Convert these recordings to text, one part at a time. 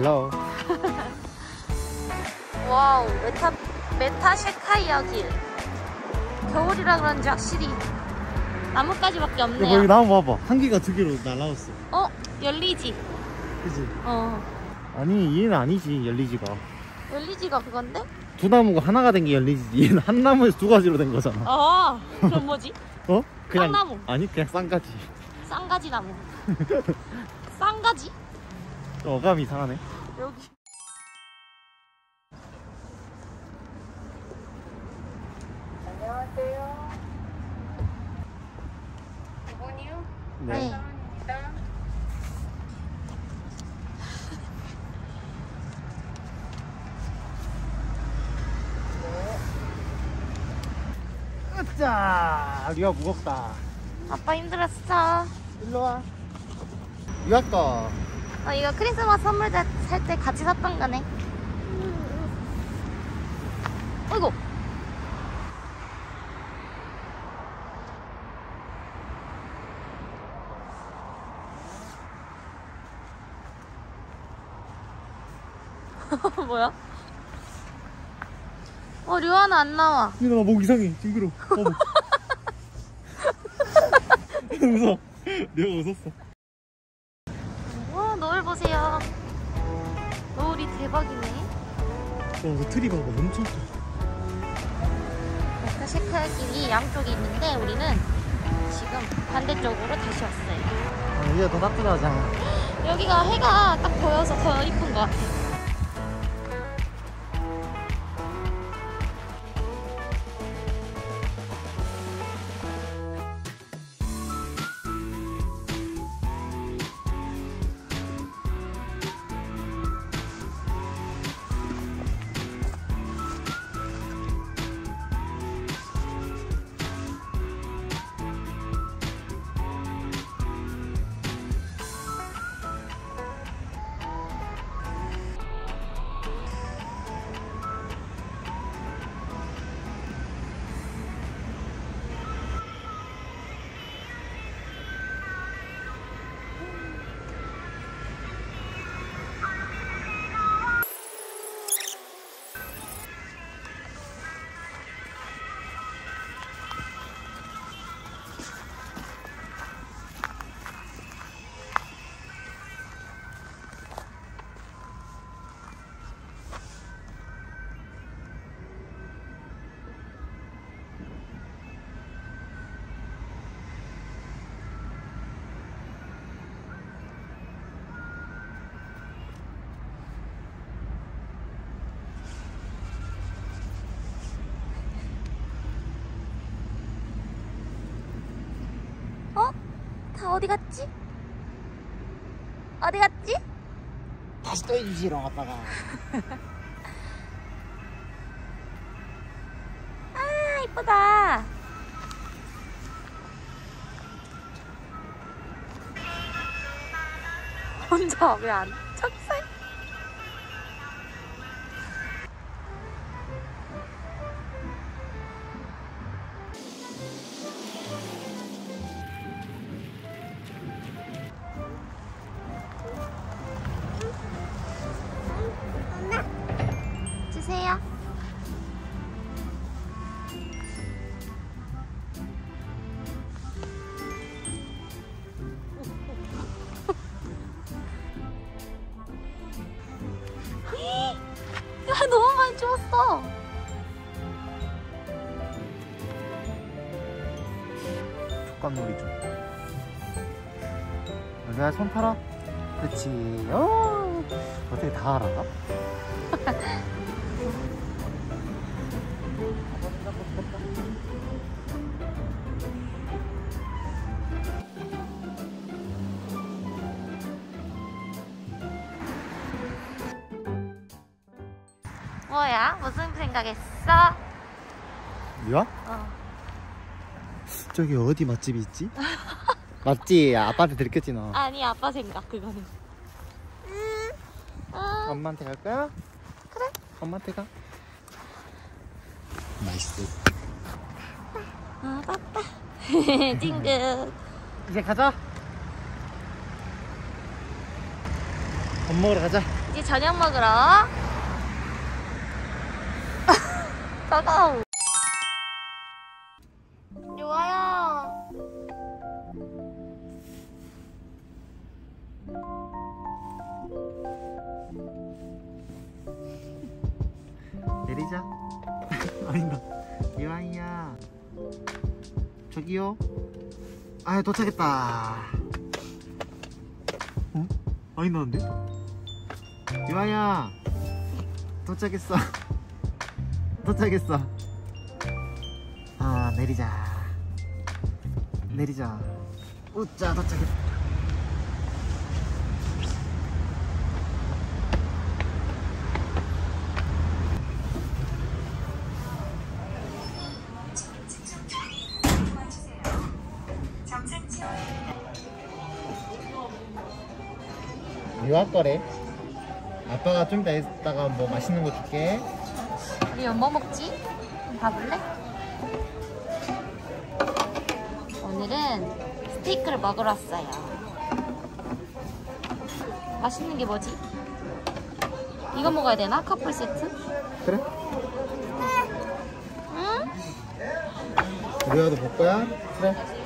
hello wow 메타 메타세쿼이아 길 겨울이라 그런지 확실히 나뭇가지밖에 없네요. 여기 나무 봐봐. 한 개가 두 개로 날라왔어. 어? 연리지? 그지? 어. 아니 얘는 아니지 연리지가. 연리지가 그건데? 두 나무가 하나가 된 게 연리지지 얘는 한 나무에서 두 가지로 된 거잖아. 아 그럼 뭐지? 어? 쌍나무. 아니 그냥 쌍가지. 쌍가지 나무 어감이 이상하네 여기 안녕하세요. 이분이요? 네. 감사합니다. 으짜 리아 무겁다 아빠 힘들었어 일로와 리아 거 어, 이거 크리스마스 선물 살 때 같이 샀던 거네. 어이구. 뭐야? 어 류아는 안 나와. 근데 나목 이상해. 징그러 봐봐 웃어 내가 웃었어 와그 트리 봐봐 엄청 커 셰카 길이 양쪽이 있는데 우리는 지금 반대쪽으로 다시 왔어요. 아, 여기가 더 따뜻하잖아 여기가 해가 딱 보여서 더 이쁜 것 같아 다 어디 갔지? 어디 갔지? 다시 또 해주시러 갔다가 아 이쁘다 혼자 왜안 촉감놀이 좀. 여기가 손 팔아? 그렇지 어 어떻게 다 알아? 뭐야? 무슨 생각했어? 리아? 어. 저기 어디 맛집이 있지? 맞지? 아빠한테 들켰지 너 아니 아빠 생각 그거는. 아, 엄마한테 갈까요? 그래. 엄마한테 가 맛있어 아 빠빠. 찡긋. 이제 가자 밥 먹으러 가자 이제 저녁 먹으러 가가오 좋아요 내리자. 아닌가. 유아이야. 저기요. 아 도착했다. 어? 아니 나는데? 유아야. 도착했어. 도착했어. 아 내리자. 내리자. 우짜 도착했다. 유아 거래. 아빠가 좀 이따 있다가 뭐 맛있는 거 줄게. 우리 뭐 먹지? 좀 봐볼래? 오늘은 스테이크를 먹으러 왔어요. 맛있는 게 뭐지? 이거 먹어야 되나? 커플 세트? 그래? 응? 유아도 볼 거야? 그래.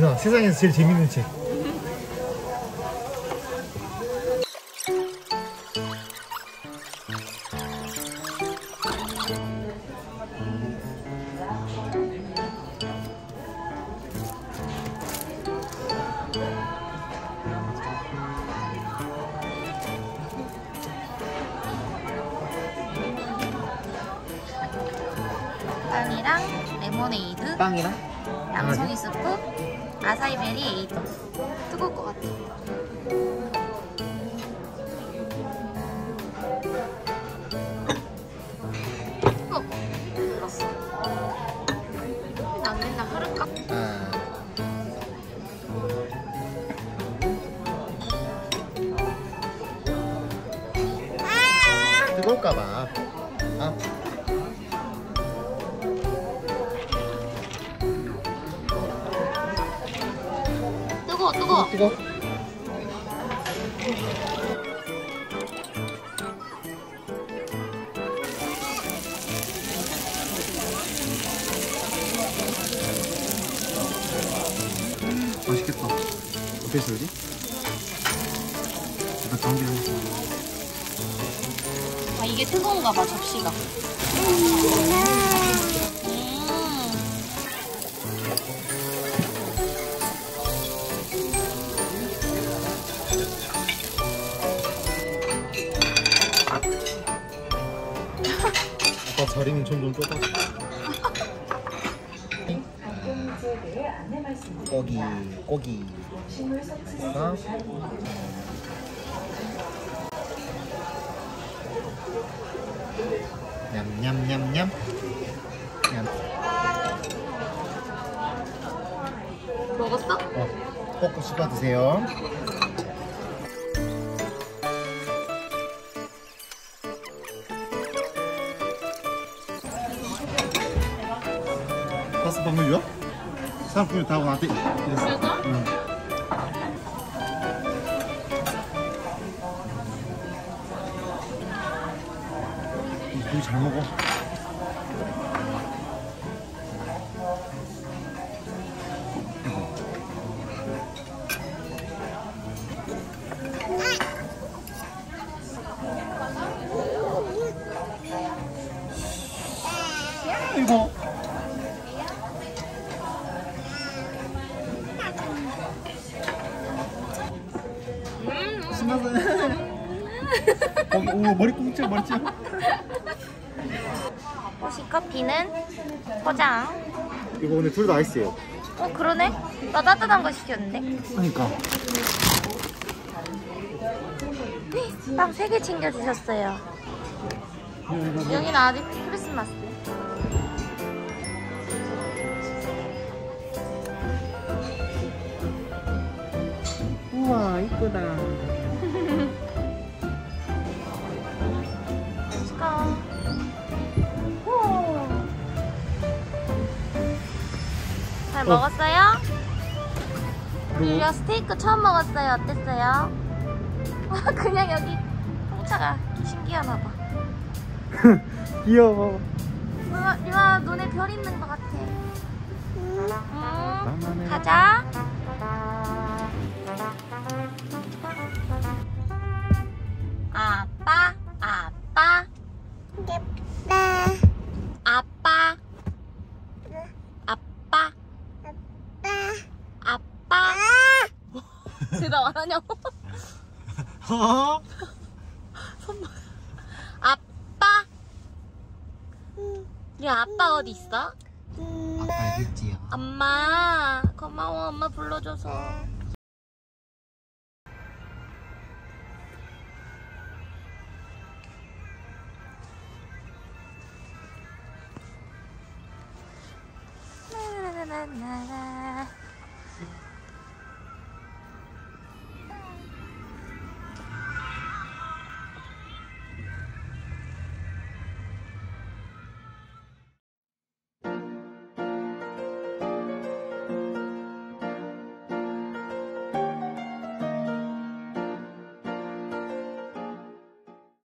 유아 세상에서 제일 재밌는 책. 빵이랑 레모네이드, 빵이랑? 양송이 스프, 아사이베리 에이드. 뜨거울 것 같아. 어, 불었어. 안 된다, 흐를까? 아. 뜨거울까봐. 아. 뜨거워. 뜨거. 맛있겠다. 어땠어, 여기? 일단 하겠습니다. 아, 이게 뜨거운가 봐, 접시가. 아빠 자리는 점점 좁아져. 고기, 고기. 어? 냠냠냠냠. 냠. 먹었어? 어, 꼭꼭 씹어 드세요. 봤어 방금 이거? 사람 그다 나한테 이랬어. 응. 고기 잘 먹어. 거기 오 머리 꽁짝 머리 찌 혹시 커피는 포장. 이거 오늘 둘 다 아이스예요. 어 그러네? 나 따뜻한 거 시켰는데. 그러니까. 빵 3개 챙겨주셨어요. 여기는 아직 크리스마스. 우와 이쁘다. 잘 어. 먹었어요? 그리고 유리야 스테이크 처음 먹었어요. 어땠어요? 그냥 여기 홍차가 신기하나 봐. 귀여워. 유아, 유아 눈에 별 있는 것 같아. 응. 만만해. 가자. 어? 아빠. 야, 아빠 어디 있어? 아빠 알겠지요. 엄마, 고마워. 엄마 불러줘서. 나나나나나.